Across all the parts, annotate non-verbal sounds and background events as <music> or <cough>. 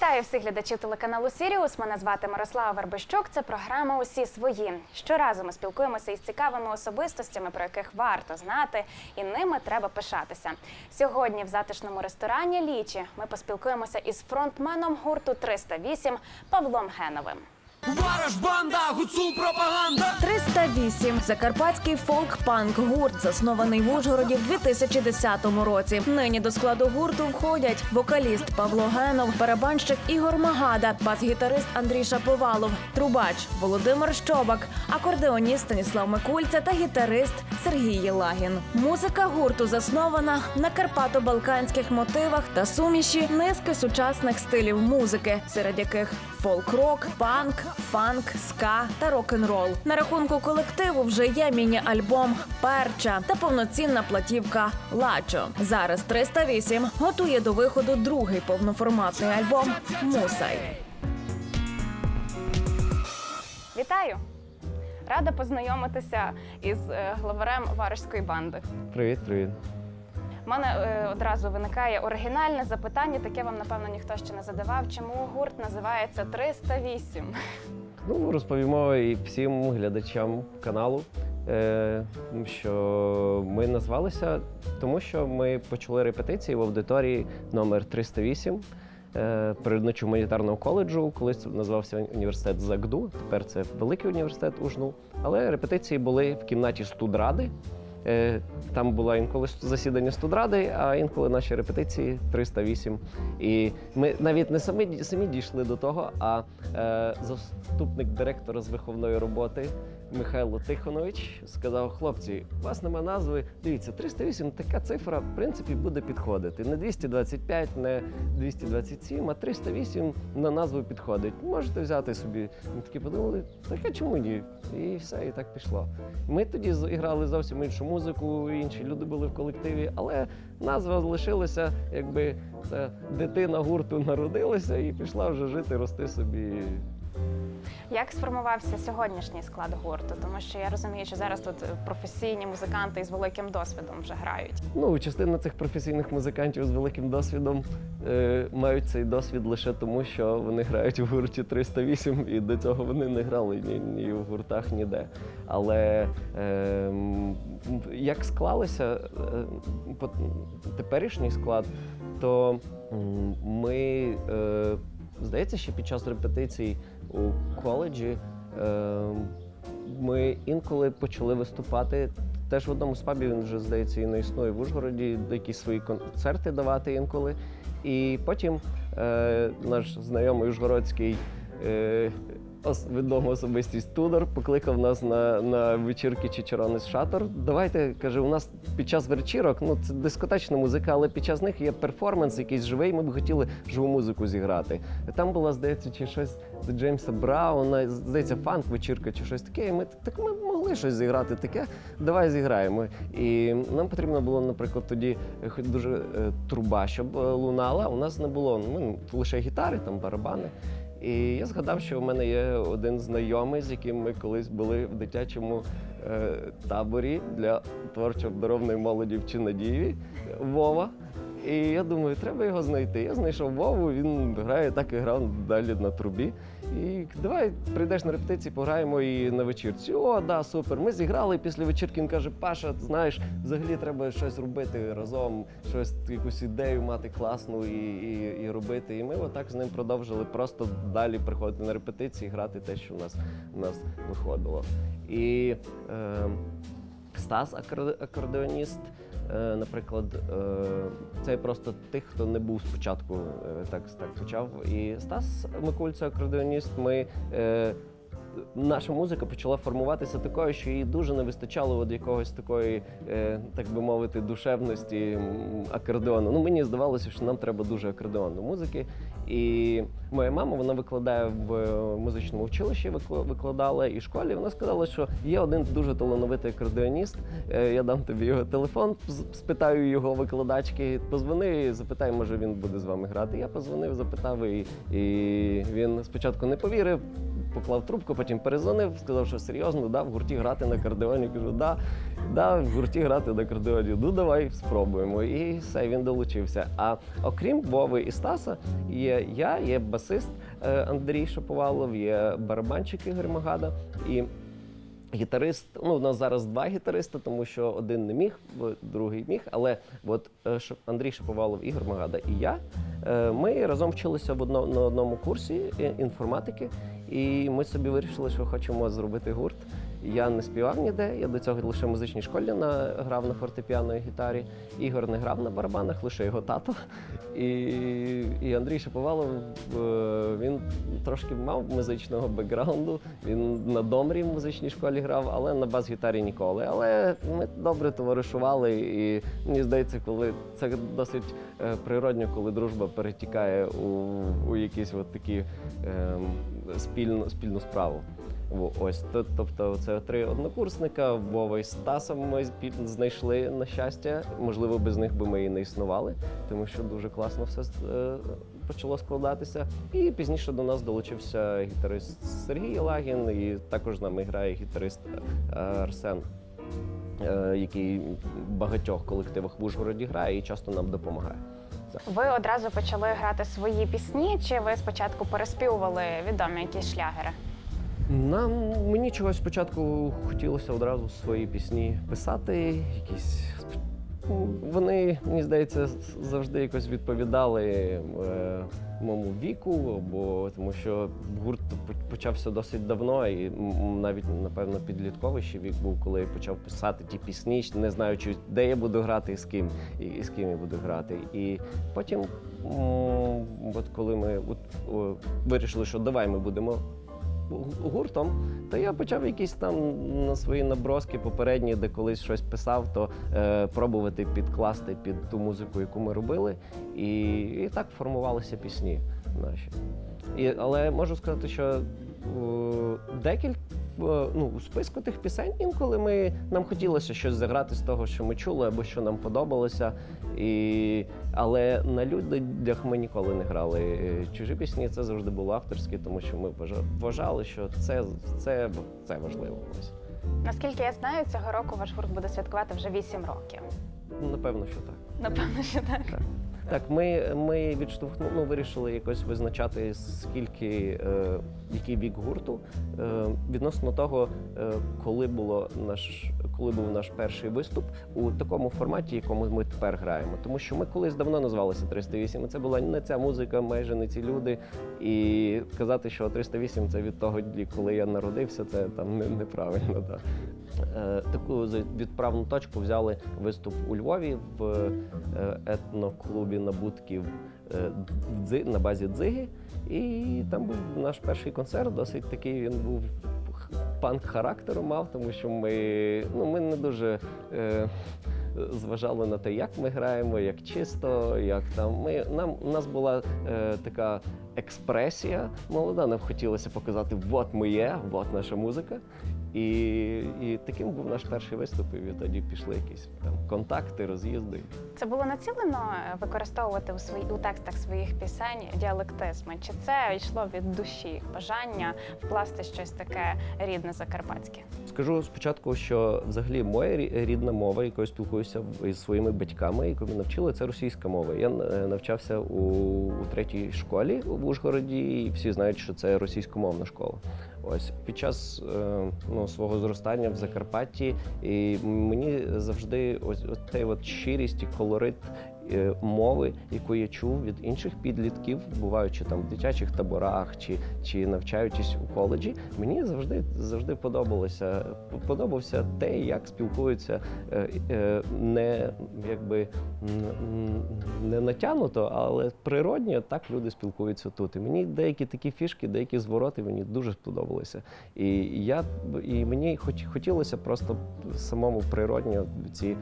Вітаю всіх глядачів телеканалу Сіріус. Мене звати Мирослава Вербищук. Це програма Усі свої. Щоразу ми спілкуємося із цікавими особистостями, про яких варто знати, і ними треба пишатися. Сьогодні в затишному ресторані Лічі ми поспілкуємося із фронтменом гурту 308 Павлом Геновим. Вараж банда, гуцул пропаганда. 308 – закарпатський фолк-панк гурт, заснований в Ужгороді в 2010 році. Нині до складу гурту входять вокаліст Павло Генов, барабанщик Ігор Магада, бас-гітарист Андрій Шаповалов, трубач Володимир Щобак, акордеоніст Станіслав Микульця та гітарист Сергій Єлагін. Музика гурту заснована на карпато-балканських мотивах та суміші низки сучасних стилів музики, серед яких фолк-рок, панк, фанк, ска та рок-н-рол. На рахунку колективу вже є міні-альбом Перча та повноцінна платівка Лачо. Зараз 308 готує до виходу другий повноформатний альбом Мусай. Вітаю! Рада познайомитися із е, главарем варежської банди. Привіт, привіт. У мене е, одразу виникає оригінальне запитання, таке вам напевно ніхто ще не задавав. Чому гурт називається 308? Ну, розповімо і всім глядачам каналу, е, що ми назвалися, тому що ми почали репетиції в аудиторії номер 308 е, природничо гуманітарного коледжу. Колись називався університет ЗАГДУ, тепер це великий університет УЖНУ. Але репетиції були в кімнаті студради. Е, Там була інколи засідання студради, а інколи наші репетиції 308. І ми навіть не самі, самі дійшли до того, а е, заступник директора з виховної роботи Михайло Тихонович сказав: хлопці, у вас нема назви. Дивіться, 308 така цифра, в принципі, буде підходити. Не 225, не 227, а 308 на назву підходить. Можете взяти собі. Ми такі подумали, так а чому ні? І все, і так пішло. Ми тоді грали зовсім іншу музику, інші люди були в колективі, але назва залишилася, якби це дитина гурту народилася і пішла вже жити, рости собі. Як сформувався сьогоднішній склад гурту? Тому що я розумію, що зараз тут професійні музиканти із великим досвідом вже грають. Ну, частина цих професійних музикантів з великим досвідом е, мають цей досвід лише тому, що вони грають в гурті 308, і до цього вони не грали ні, ні в гуртах, ніде. Але е, як склалося е, теперішній склад, то ми, е, здається, ще під час репетицій у коледжі е, ми інколи почали виступати Теж в одному з пабів він вже, здається, і не існує в Ужгороді, якісь свої концерти давати інколи. І потім е, наш знайомий ужгородський е, ос, відома особистість Тудор покликав нас на, на вечірки Чичеронес Шатор. Давайте, каже, у нас під час вечірок, ну це дискотечна музика, але під час них є перформанс якийсь живий, ми б хотіли живу музику зіграти. Там була, здається, чи щось до Джеймса Брауна, здається, фанк вечірка чи щось таке. І ми так ми могли щось зіграти таке. Давай зіграємо. І нам потрібно було, наприклад, тоді дуже е, труба, щоб е, лунала. У нас не було ну, лише гітари, там барабани. І я згадав, що у мене є один знайомий, з яким ми колись були в дитячому е, таборі для творчо обдаровної молоді в Чинадієві Вова. І я думаю, треба його знайти. Я знайшов Вову, він грає, так і грав далі на трубі. І давай прийдеш на репетиції, пограємо і на вечірці. О, да, супер. Ми зіграли. Після вечірки він каже: Паша, знаєш, взагалі треба щось робити разом, щось, якусь ідею мати класну і, і, і робити. І ми отак з ним продовжили просто далі приходити на репетиції, грати те, що в нас, в нас виходило. І е, Стас, акорде- акордеоніст. Е, Наприклад, е, це просто тих, хто не був спочатку, е, так, так почав. І Стас Микульце, акордеоніст, ми. Наша музика почала формуватися такою, що їй дуже не вистачало от якогось такої, так би мовити, душевності акордеону. Ну, мені здавалося, що нам треба дуже акордеону музики. І моя мама вона викладає в е, музичному училищі, викла- викладала і школі. Вона сказала, що є один дуже талановитий акордеоніст. е, Я дам тобі його телефон, спитаю його викладачки. Позвони, запитай, може він буде з вами грати. Я позвонив, запитав, і, і він спочатку не повірив. Поклав трубку, потім перезвонив, сказав, що серйозно, да, в гурті грати на кардіоні. Кажу, да, да, в гурті грати на кардіоні. Ну давай спробуємо. І все, він долучився. А окрім Вови і Стаса, є я, є басист е, Андрій Шаповалов, є барабанщик Ігор Магада і гітарист. Ну, у нас зараз два гітаристи, тому що один не міг, другий міг. Але от е, Андрій Шаповалов, Ігор Магада і я. е, Ми разом вчилися в одно, на одному курсі інформатики, і ми собі вирішили, що хочемо зробити гурт. Я не співав ніде, я до цього лише в музичній школі на, грав на фортепіано і гітарі. Ігор не грав на барабанах, лише його тато. І, і Андрій Шаповалов, е, він трошки мав музичного бекграунду. Він на домрі в музичній школі грав, але на бас-гітарі ніколи. Але ми добре товаришували, і мені здається, коли це досить е, природньо, коли дружба перетікає у, у якісь от такі ем, спільну, спільну справу. Ось то- тобто, це три однокурсника. Вова і Стаса ми знайшли на щастя. Можливо, без них би ми і не існували, тому що дуже класно все е, почало складатися. І пізніше до нас долучився гітарист Сергій Лагін, і також з нами грає гітарист е, Арсен. е, Який в багатьох колективах в Ужгороді грає і часто нам допомагає. Ви одразу почали грати свої пісні, чи ви спочатку переспівували відомі якісь шлягери? Нам мені чогось спочатку хотілося одразу свої пісні писати, якісь. Вони, мені здається, завжди якось відповідали е, моєму віку, або тому що гурт почався досить давно, і навіть, напевно, підлітковий ще вік був, коли я почав писати ті пісні, не знаючи, де я буду грати і з ким, і, і з ким я буду грати. І потім, от коли ми от, о, вирішили, що давай ми будемо гуртом, то я почав якісь там на свої наброски попередні, де колись щось писав, то е, пробувати підкласти під ту музику, яку ми робили. І, і так формувалися пісні наші. І, але можу сказати, що декілька ну, у списку тих пісень інколи ми, нам хотілося щось заграти з того, що ми чули, або що нам подобалося. І, але на людях ми ніколи не грали чужі пісні. Це завжди було авторське, тому що ми вважали, що це, це, це важливо. Ось. Наскільки я знаю, цього року ваш гурт буде святкувати вже 8 років. Напевно, що так. Напевно, що так. Так, ми, ми відштовхнули, ну, вирішили якось визначати, скільки, е, який вік гурту. Е, відносно того, е, коли, було наш, коли був наш перший виступ у такому форматі, якому ми тепер граємо. Тому що ми колись давно назвалися 308, і це була не ця музика, майже не ці люди. І казати, що 308 це від того, коли я народився, це там неправильно. Так. Е, Таку відправну точку взяли виступ у Львові в е, етноклубі набутків е, на базі Дзиги. І там був наш перший концерт, досить такий він був панк характеру мав, тому що ми, ну, ми не дуже. Е, Зважали на те, як ми граємо, як чисто, як там. Ми, нам, у нас була е, така експресія молода, нам хотілося показати, от ми є, от наша музика. І, і таким був наш перший виступ, і відтоді пішли якісь там контакти, роз'їзди. Це було націлено е, використовувати у свої у текстах своїх пісень діалектизми? Чи це йшло від душі бажання вкласти щось таке рідне закарпатське? Скажу спочатку, що взагалі моя рідна мова, якою спілкуюся із своїми батьками, яку навчили, це російська мова. Я е, навчався у, у третій школі в Ужгороді, і всі знають, що це російськомовна школа. Ось під час е, ну, свого зростання в Закарпатті, і мені завжди ось, ось цей от щирість і колорит. Е, Мови, яку я чув від інших підлітків, буваючи там в дитячих таборах чи, чи навчаючись у коледжі, мені завжди завжди подобалося. Подобався те, як спілкуються е, е, не якби не натягнуто, але природньо так люди спілкуються тут. І мені деякі такі фішки, деякі звороти мені дуже сподобалися. І я і мені хоч хотілося просто самому природньо ці,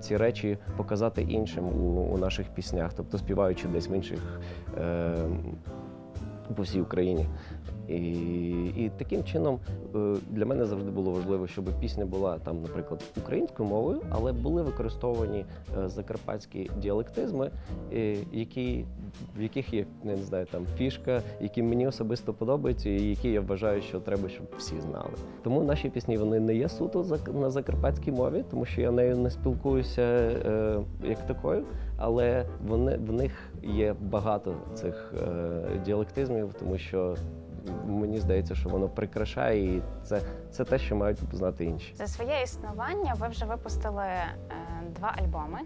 ці речі показати іншим у, у наших піснях, тобто співаючи десь в інших е, по всій Україні. І, і таким чином е, для мене завжди було важливо, щоб пісня була там, наприклад, українською мовою, але були використовані е, закарпатські діалектизми, е, які, в яких є не знаю, там фішка, які мені особисто подобаються, і які я вважаю, що треба, щоб всі знали. Тому наші пісні вони не є суто на закарпатській мові, тому що я нею не спілкуюся е, як такою, але вони в них є багато цих е, діалектизмів, тому що мені здається, що воно прикрашає, і це, це те, що мають знати інші. За своє існування ви вже випустили е, два альбоми.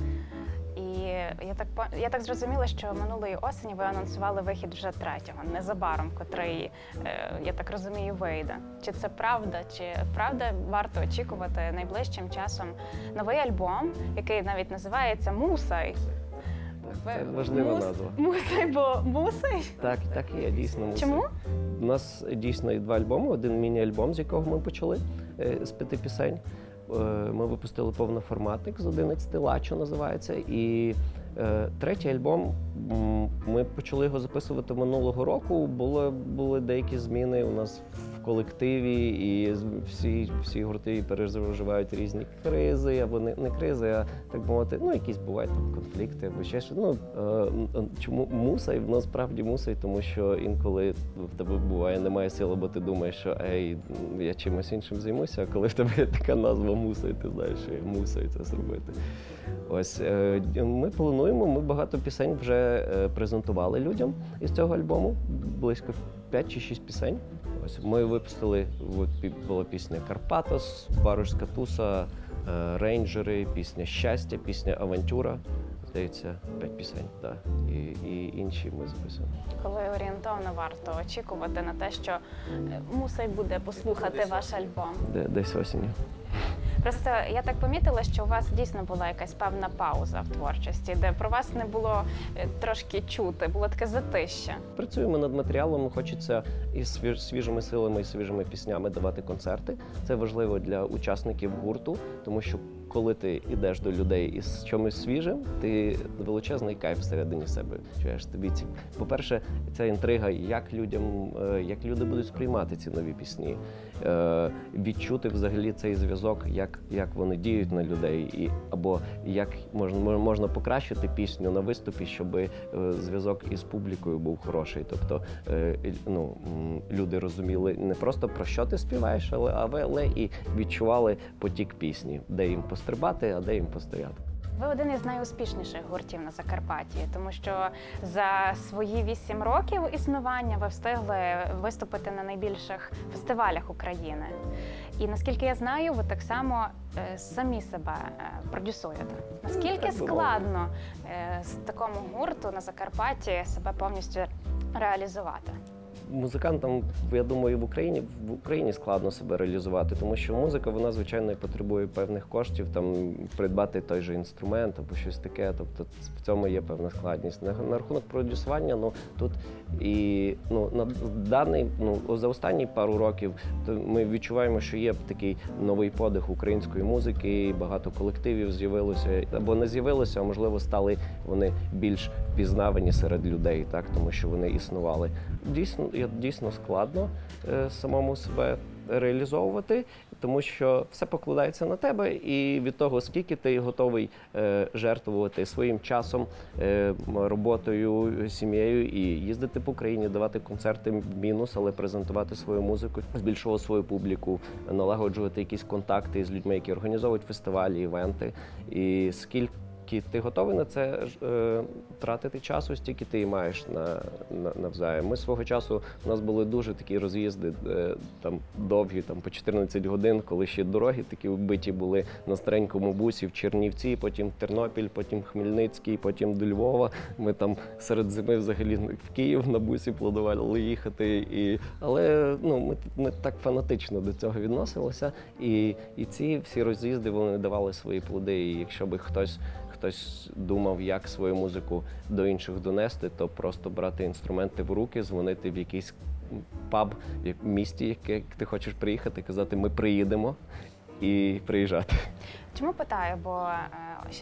І я так я так зрозуміла, що минулої осені ви анонсували вихід вже третього, незабаром, котрий, е, я так розумію, вийде. Чи це правда? Чи правда варто очікувати найближчим часом новий альбом, який навіть називається Мусай? Це важлива Мус- назва. Мусай, бо мусай. Так, так і є, дійсно. мусить. Чому? У нас дійсно є два альбоми. Один міні-альбом, з якого ми почали е, з п'яти пісень. Е, Ми випустили повноформатник з 11 лачо називається. І е, третій альбом ми почали його записувати минулого року. Були, були деякі зміни у нас колективі, і всі, всі гурти переживають різні кризи, або не, не кризи, а так мовити, ну якісь бувають там конфлікти або ще щось. Ну е, чому мусай? Насправді мусай, тому що інколи в тебе буває немає сил, або ти думаєш, що ей, я чимось іншим займуся, а коли в тебе є така назва мусай, ти знаєш, що я мусаю це зробити. Ось е, ми плануємо. Ми багато пісень вже е, презентували людям із цього альбому. Близько 5 чи 6 пісень. Ось ми випустили от, була пісня Карпатос, Барушська туса, е, Рейнджери, пісня Щастя, пісня Авантюра. Здається, п'ять пісень. Так. І, і інші ми записуємо. Коли орієнтовно варто очікувати на те, що мусить буде послухати ваш альбом. Де, десь осінню. Просто я так помітила, що у вас дійсно була якась певна пауза в творчості, де про вас не було е, трошки чути, було таке затище. Працюємо над матеріалом. Хочеться із свіжими силами і свіжими піснями давати концерти. Це важливо для учасників гурту, тому що коли ти йдеш до людей із чимось свіжим, ти величезний кайф всередині себе чуєш. Тобі ці по-перше, ця інтрига, як людям, е, як люди будуть сприймати ці нові пісні, е, відчути взагалі цей зв'язок, як, як вони діють на людей, і або як можна можна покращити пісню на виступі, щоб е, зв'язок із публікою був хороший. Тобто ну, люди розуміли не просто про що ти співаєш, але, але і відчували потік пісні, де їм пострибати, а де їм постояти. Ви один із найуспішніших гуртів на Закарпатті, тому що за свої вісім років існування ви встигли виступити на найбільших фестивалях України. І наскільки я знаю, ви так само е, самі себе е, продюсуєте. Наскільки складно е, з такому гурту на Закарпатті себе повністю реалізувати? Музикантам, я думаю, в Україні в Україні складно себе реалізувати, тому що музика вона звичайно потребує певних коштів, там придбати той же інструмент або щось таке. Тобто в цьому є певна складність. На, на рахунок продюсування, ну тут і ну на даний ну за останні пару років то ми відчуваємо, що є такий новий подих української музики. Багато колективів з'явилося або не з'явилося, а можливо стали вони більш впізнавані серед людей, так тому що вони існували. Дійсно, я- дійсно складно е, самому себе реалізовувати, тому що все покладається на тебе, і від того, скільки ти готовий е, жертвувати своїм часом, е, роботою, сім'єю і їздити по Україні, давати концерти мінус, але презентувати свою музику, збільшувати свою публіку, налагоджувати якісь контакти з людьми, які організовують фестивалі, івенти, і скільки. Ти готовий на це е, тратити часу, стільки ти і маєш на, на навзаєм. Ми свого часу у нас були дуже такі роз'їзди, е, там довгі, там по 14 годин, коли ще дороги такі вбиті були на старенькому бусі в Чернівці, потім Тернопіль, потім Хмельницький, потім до Львова. Ми там серед зими взагалі в Київ на бусі планували їхати. І, але ну, ми, ми так фанатично до цього відносилися. І, і ці всі роз'їзди вони давали свої плоди. І якщо би хтось хтось думав, як свою музику до інших донести, то просто брати інструменти в руки, дзвонити в якийсь паб в місті, яке ти хочеш приїхати, казати, ми приїдемо. І приїжджати. Чому питаю? Бо е,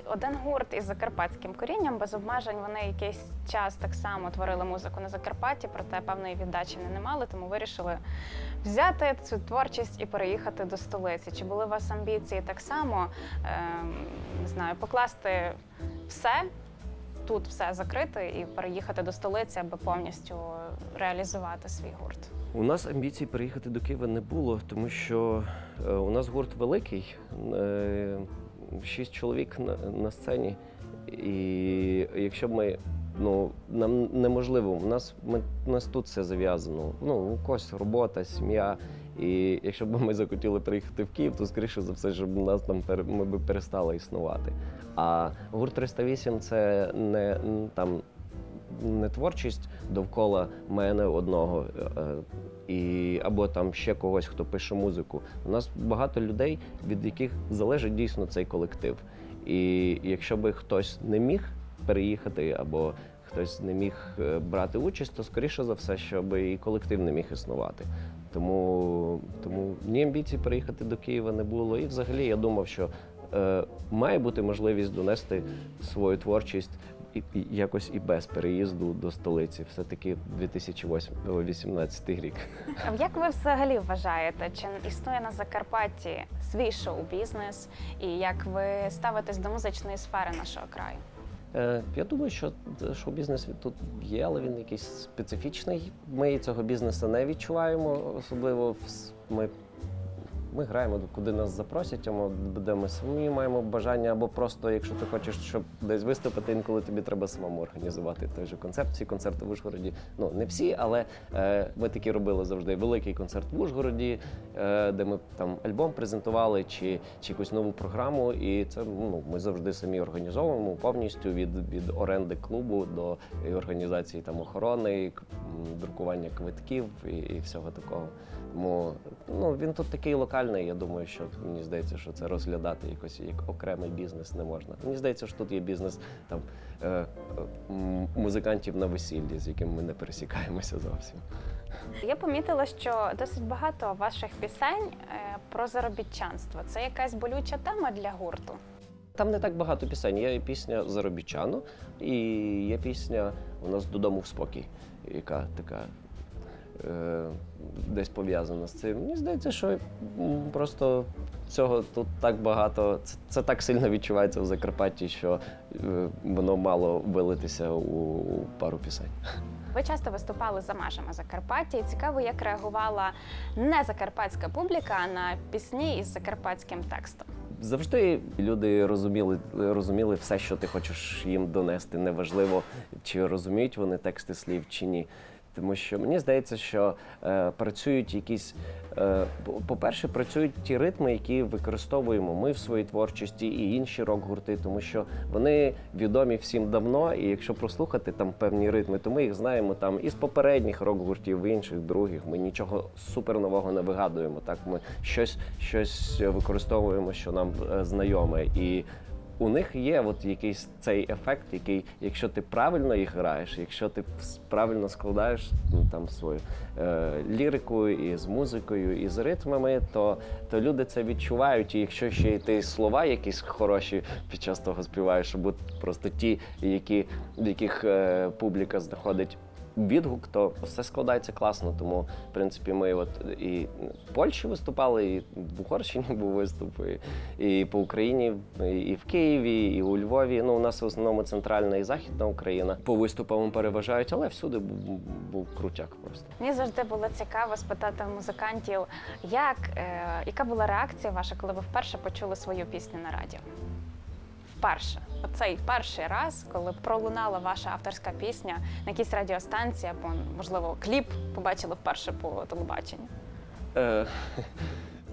один гурт із закарпатським корінням без обмежень вони якийсь час так само творили музику на Закарпатті, проте певної віддачі не мали, тому вирішили взяти цю творчість і переїхати до столиці. Чи були у вас амбіції так само ем, не знаю, покласти все? Тут все закрити і переїхати до столиці, аби повністю реалізувати свій гурт. У нас амбіцій переїхати до Києва не було, тому що е, у нас гурт великий, е, шість чоловік на, сцені. І якщо ми. Ну, нам неможливо. У нас ми у нас тут все зав'язано. Ну, у когось робота, сім'я. І якщо б ми захотіли приїхати в Київ, то скоріше за все, щоб нас там ми б перестали існувати. А гурт 308 це не там не творчість довкола мене одного, е, і, або там ще когось, хто пише музику. У нас багато людей, від яких залежить дійсно цей колектив. І якщо би хтось не міг переїхати, або хтось не міг е, брати участь, то скоріше за все, щоб і колектив не міг існувати. Тому, тому ні амбіцій переїхати до Києва не було. І взагалі я думав, що е, має бути можливість донести свою творчість і, і якось і без переїзду до столиці. Все-таки 2018 рік. А Як ви взагалі вважаєте, чи існує на Закарпатті свій шоу-бізнес, і як ви ставитесь до музичної сфери нашого краю? Е, я думаю, що шоу-бізнес тут є, але він якийсь специфічний. Ми цього бізнесу не відчуваємо, особливо ми. Ми граємо, куди нас запросять, або де ми самі маємо бажання, або просто, якщо ти хочеш, щоб десь виступити, інколи тобі треба самому організувати той же концерт. Всі концерти в Ужгороді, ну не всі, але е, ми такі робили завжди. Великий концерт в Ужгороді, е, де ми там альбом презентували чи, чи якусь нову програму. І це ну, ми завжди самі організовуємо повністю від, від оренди клубу до організації там охорони, друкування квитків і, і всього такого. Тому ну, він тут такий локальний. Я думаю, що мені здається, що це розглядати якось як окремий бізнес не можна. Мені здається, що тут є бізнес там е, е, музикантів на весіллі, з яким ми не пересікаємося зовсім. Я помітила, що досить багато ваших пісень е, про заробітчанство. Це якась болюча тема для гурту. Там не так багато пісень. Є пісня Заробітчану і є пісня у нас додому в спокій, яка така десь пов'язана з цим. Мені здається, що просто цього тут так багато. Це, це так сильно відчувається в Закарпатті, що е, воно мало вилитися у, у пару пісень. Ви часто виступали за межами Закарпаття, і цікаво, як реагувала не закарпатська публіка на пісні із закарпатським текстом. Завжди люди розуміли, розуміли все, що ти хочеш їм донести. Неважливо, чи розуміють вони тексти слів чи ні. Тому що мені здається, що е, працюють якісь, е, по- по-перше, працюють ті ритми, які використовуємо ми в своїй творчості і інші рок-гурти, тому що вони відомі всім давно, і якщо прослухати там певні ритми, то ми їх знаємо там із попередніх рок-гуртів, інших, других. Ми нічого супер нового не вигадуємо. Так, ми щось, щось використовуємо, що нам е, знайоме. І у них є от якийсь цей ефект, який, якщо ти правильно їх граєш, якщо ти правильно складаєш ну, там свою е, лірику і з музикою, і з ритмами, то, то люди це відчувають. І якщо ще й ти слова якісь хороші під час того співаєш, або просто ті, які, в яких е, публіка знаходить. Відгук, то все складається класно. Тому, в принципі, ми от і в Польщі виступали, і в Угорщині був виступ, і, і по Україні, і- в Києві, і у Львові. Ну, у нас в основному центральна і західна Україна. По виступам переважають, але всюди був, був крутяк просто. Мені завжди було цікаво спитати музикантів, як, е, яка була реакція ваша, коли ви вперше почули свою пісню на радіо? Вперше. Оцей перший раз, коли пролунала ваша авторська пісня на якійсь радіостанції, або, можливо, кліп побачили вперше по телебаченню. Е,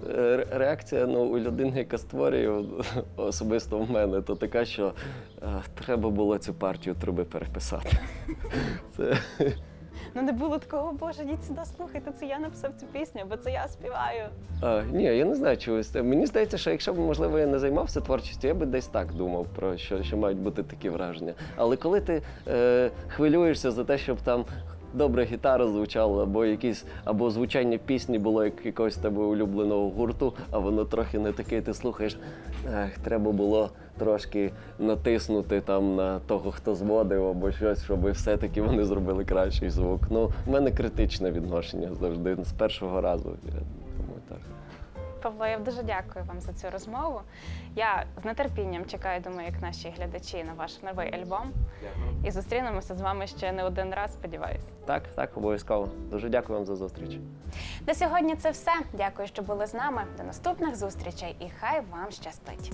ре- Реакція ну, у людини, яка створює <laughs> особисто в мене, то така, що е, треба було цю партію труби переписати. <laughs> Це, Ну не було такого, боже, йдіть сюди, слухайте, це я написав цю пісню, бо це я співаю. А, ні, я не знаю чогось. Мені здається, що якщо б, можливо, я не займався творчістю, я би десь так думав про що, що мають бути такі враження. Але коли ти е, хвилюєшся за те, щоб там добре гітара звучала, або якісь, або звучання пісні було як якогось тебе улюбленого гурту, а воно трохи не таке, ти слухаєш. Ех, треба було трошки натиснути там на того, хто зводив, або щось, щоб все-таки вони зробили кращий звук. Ну, в мене критичне відношення завжди з першого разу. Я думаю, так. Павло, я дуже дякую вам за цю розмову. Я з нетерпінням чекаю, думаю, як наші глядачі на ваш новий альбом. І зустрінемося з вами ще не один раз, сподіваюся. Так, так, обов'язково. Дуже дякую вам за зустріч. На сьогодні це все. Дякую, що були з нами. До наступних зустрічей і хай вам щастить.